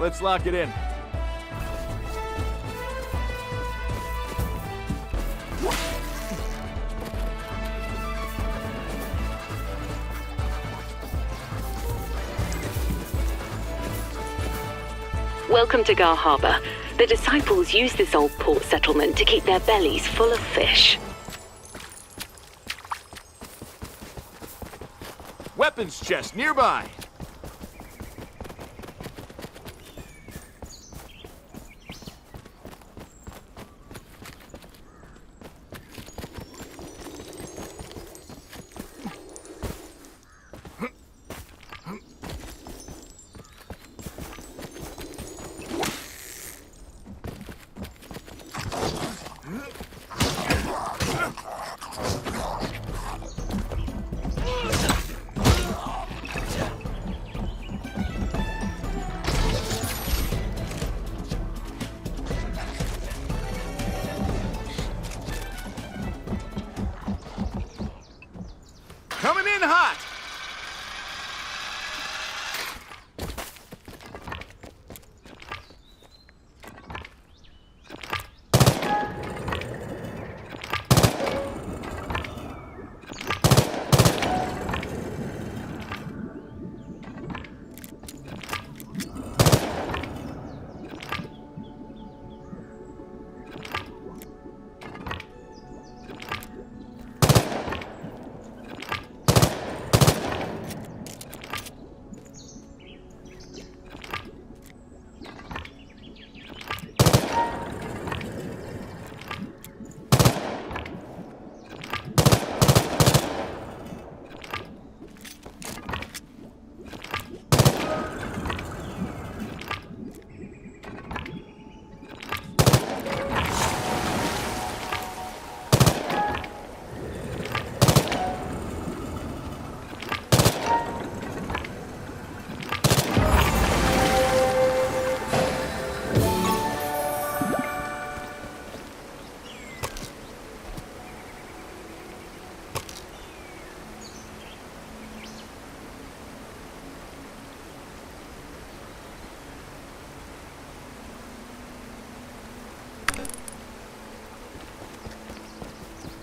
Let's lock it in. Welcome to Gar Harbor. The disciples use this old port settlement to keep their bellies full of fish. Weapons chest nearby.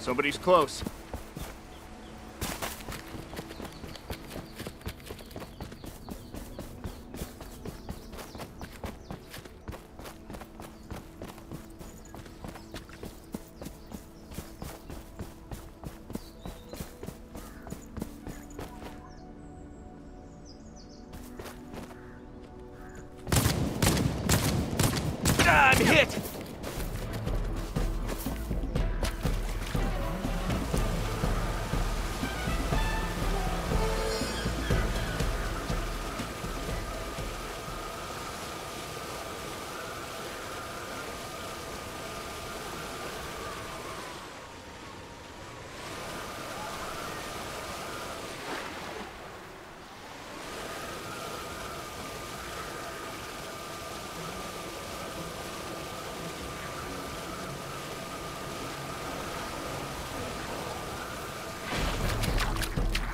Somebody's close.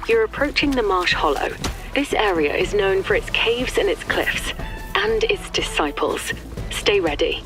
You're approaching the Marsh Hollow. This area is known for its caves and its cliffs, and its disciples. Stay ready.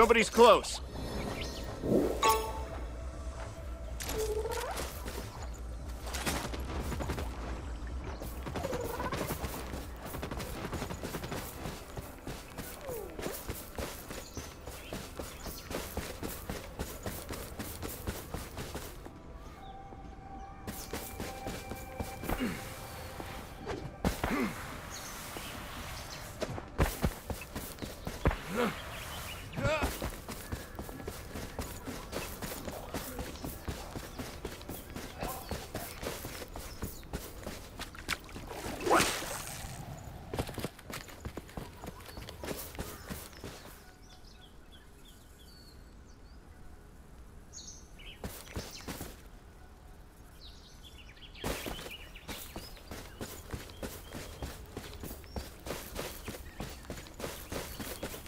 Somebody's close.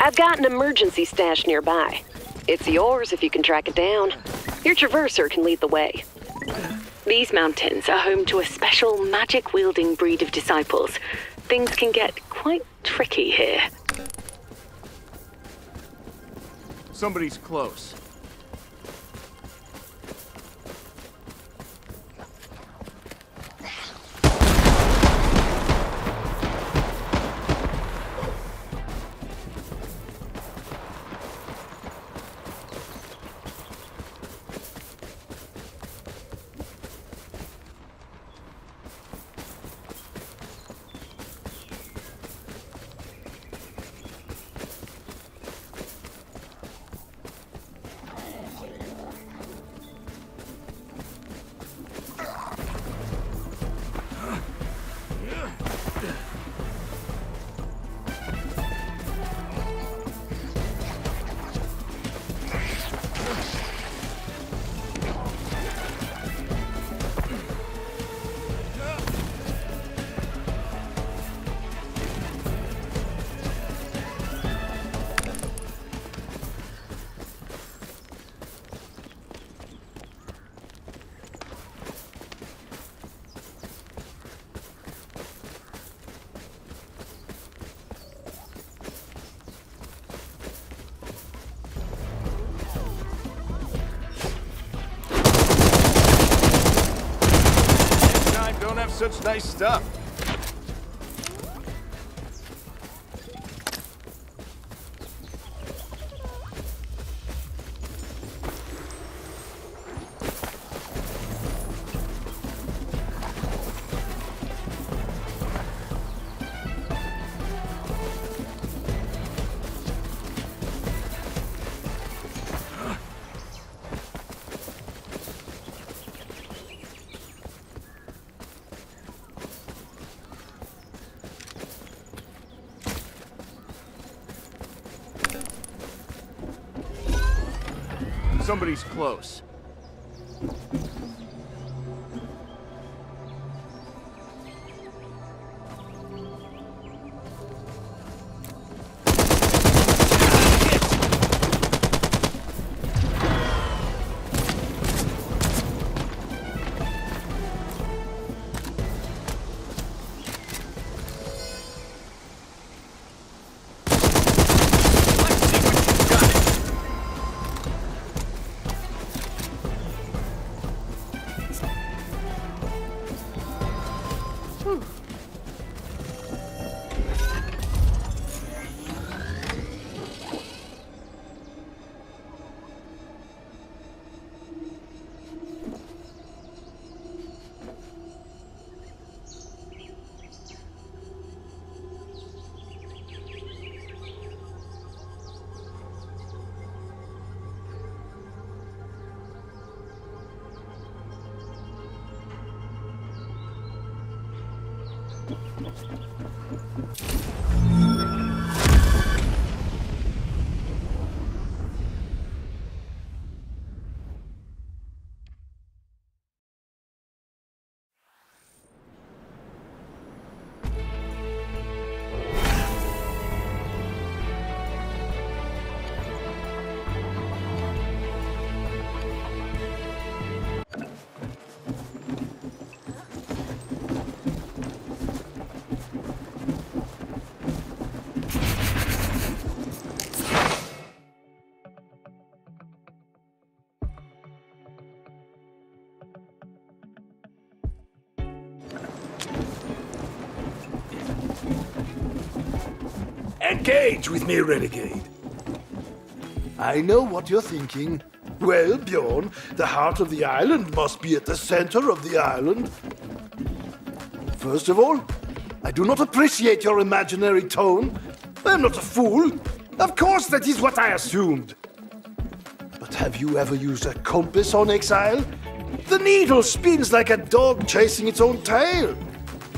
I've got an emergency stash nearby. It's yours if you can track it down. Your traverser can lead the way. These mountains are home to a special magic wielding breed of disciples. Things can get quite tricky here. Somebody's close. Nice stuff. Somebody's close. Whew. Engage with me, renegade. I know what you're thinking. Well, Bjorn, the heart of the island must be at the center of the island. First of all, I do not appreciate your imaginary tone. I'm not a fool. Of course, that is what I assumed. But have you ever used a compass on Exile? The needle spins like a dog chasing its own tail.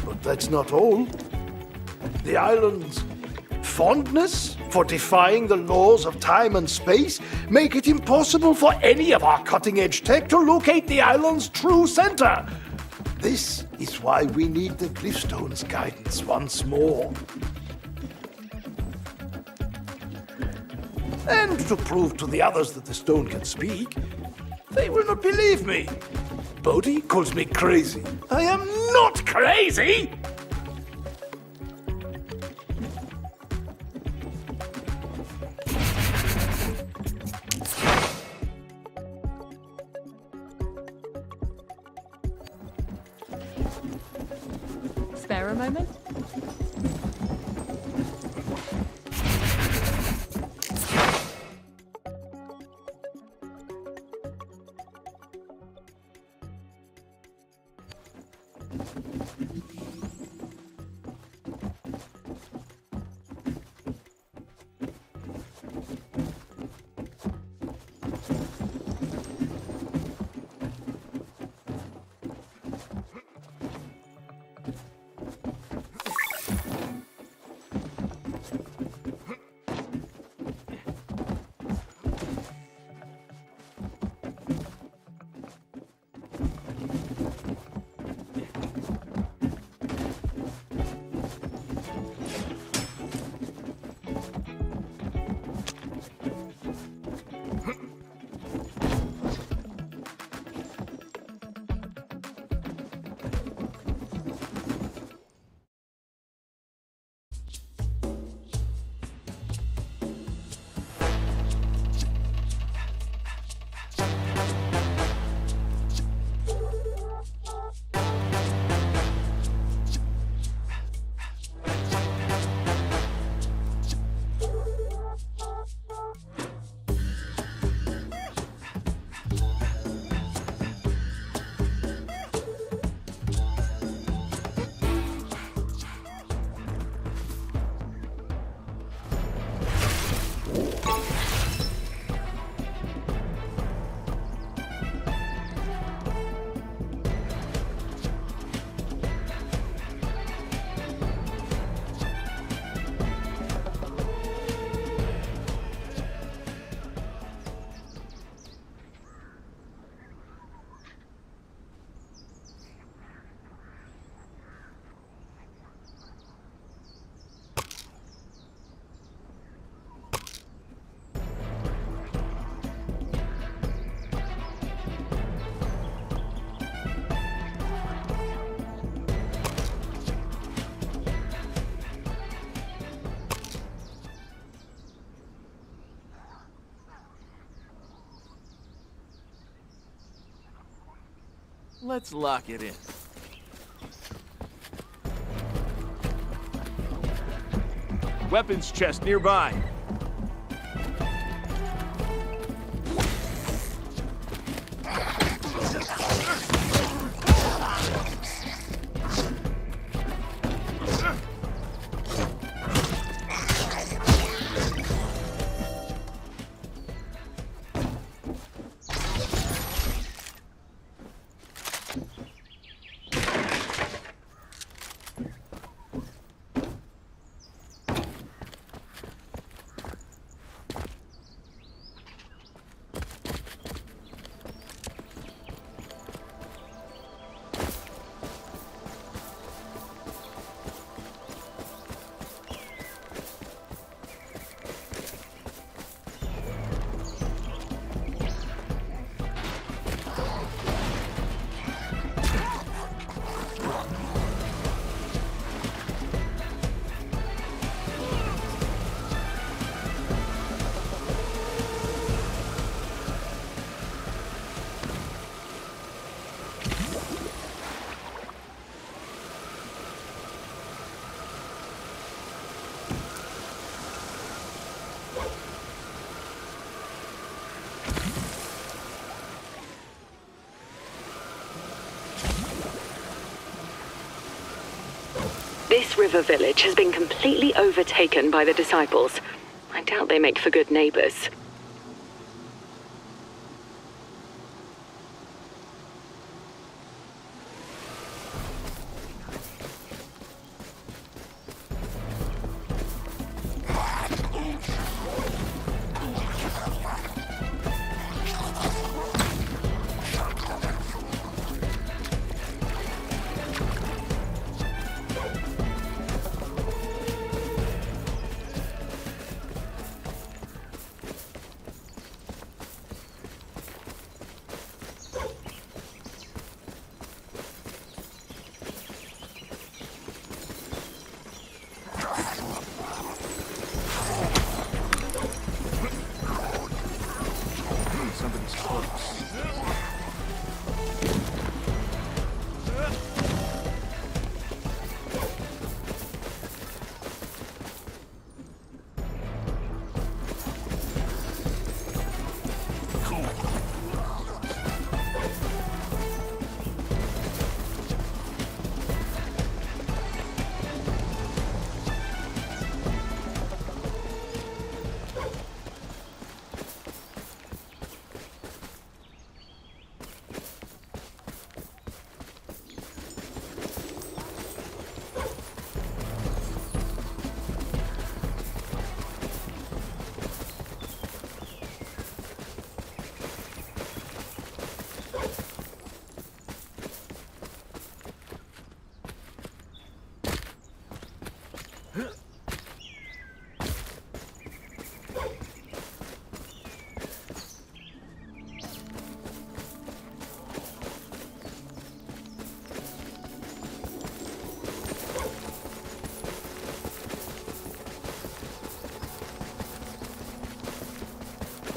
But that's not all. The island's fondness for defying the laws of time and space make it impossible for any of our cutting-edge tech to locate the island's true center. This is why we need the Cliffstone's guidance once more. And to prove to the others that the stone can speak, they will not believe me. Bodhi calls me crazy. I am not crazy! Moment? Let's lock it in. Weapons chest nearby. This river village has been completely overtaken by the disciples. I doubt they make for good neighbors.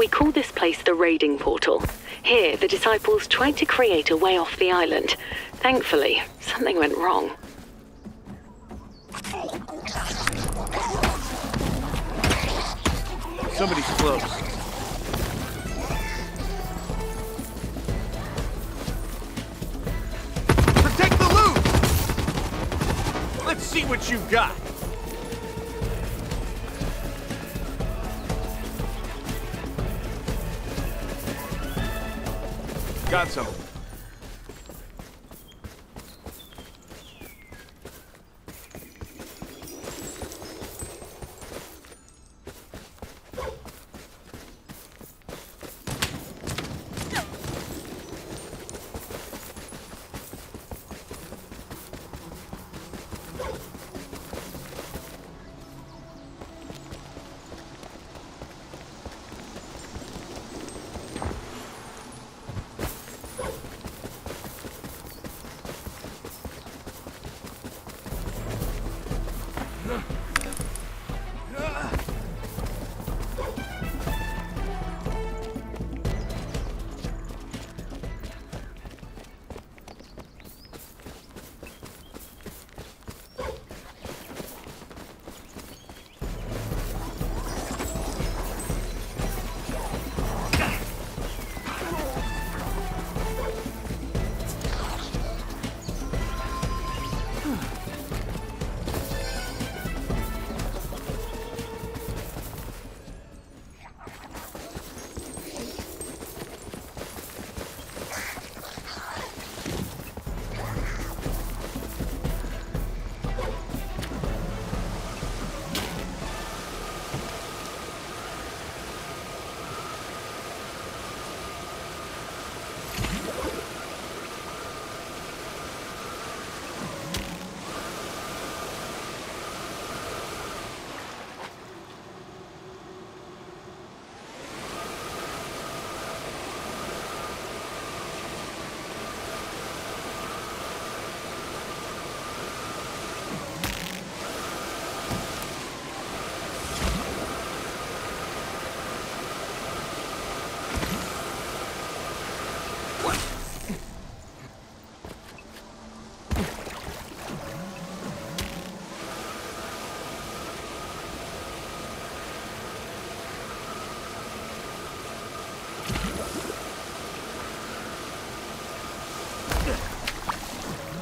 We call this place the raiding portal. Here, the disciples tried to create a way off the island. Thankfully, something went wrong. Somebody's close. Protect the loot! Let's see what you've got. Got some.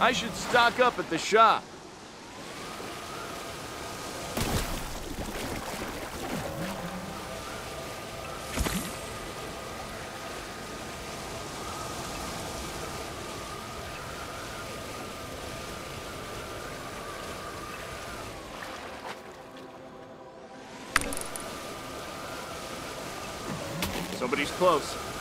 I should stock up at the shop. Somebody's close.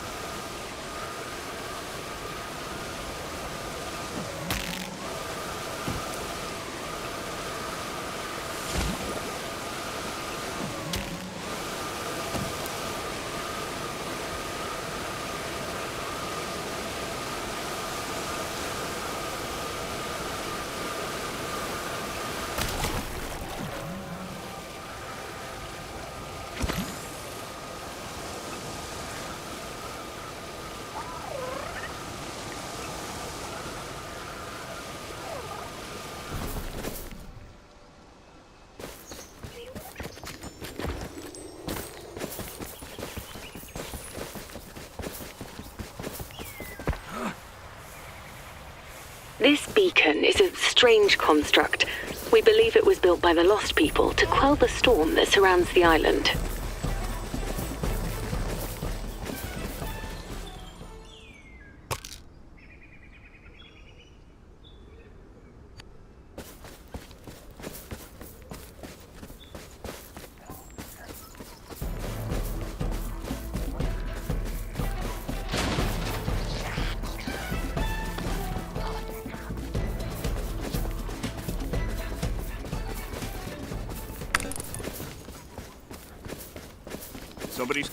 This beacon is a strange construct. We believe it was built by the Lost People to quell the storm that surrounds the island.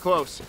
Close.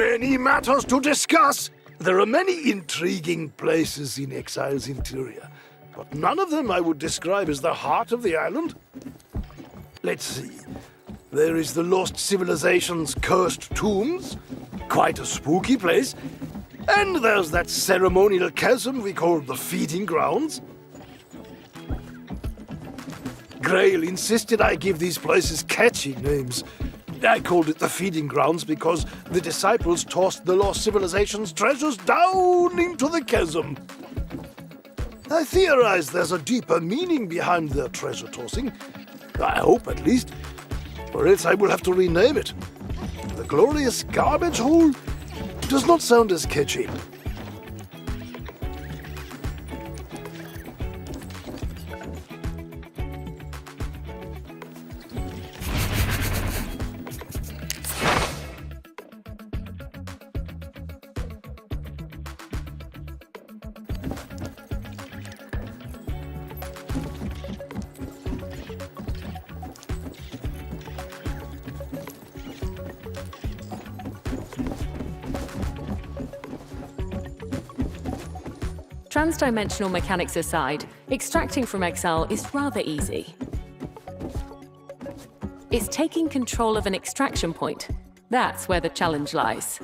Many matters to discuss. There are many intriguing places in Exile's interior, but none of them I would describe as the heart of the island. Let's see. There is the Lost Civilization's cursed tombs, quite a spooky place. And there's that ceremonial chasm we call the Feeding Grounds. Grail insisted I give these places catchy names. I called it the Feeding Grounds because the disciples tossed the lost civilization's treasures down into the chasm. I theorize there's a deeper meaning behind their treasure tossing. I hope, at least. Or else I will have to rename it. The Glorious Garbage Hole does not sound as catchy. Transdimensional mechanics aside, extracting from Exile is rather easy. It's taking control of an extraction point. That's where the challenge lies.